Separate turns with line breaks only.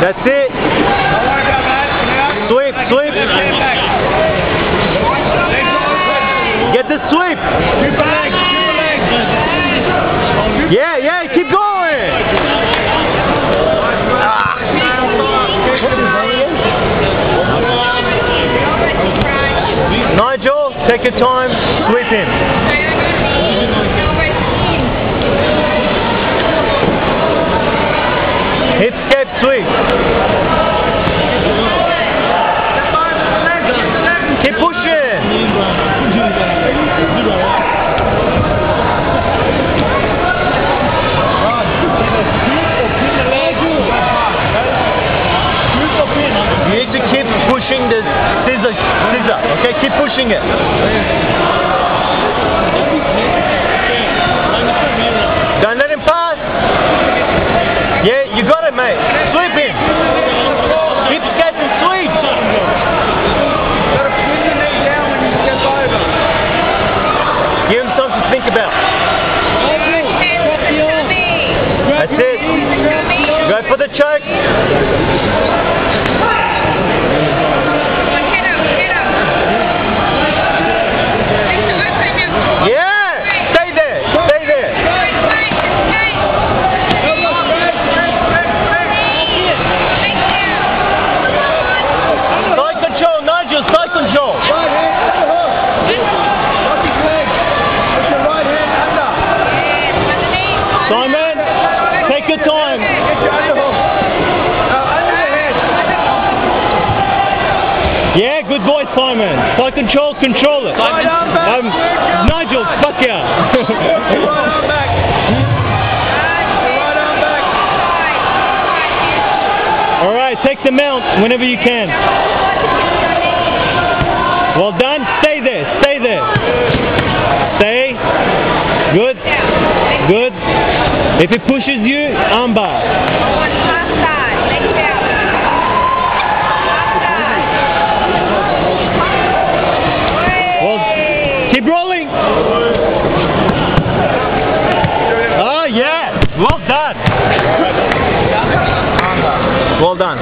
That's it. Sweep, sweep. Get the sweep. Yeah, yeah, keep going. Nigel, take your time, sweep in. Yeah, you got it, mate. Sweep him. Keep skating, sweep. Give him something to think about. That's it. Go for the choke. Control. Simon, take your time. Yeah, good boy, Simon. Side control, control it. Um, Nigel, fuck yeah. All right, take the mount whenever you can. Well done. Stay there. Stay there. Stay. Good. Good. If it pushes you, armbar. Well, keep rolling. Oh yeah. Well done. Well done.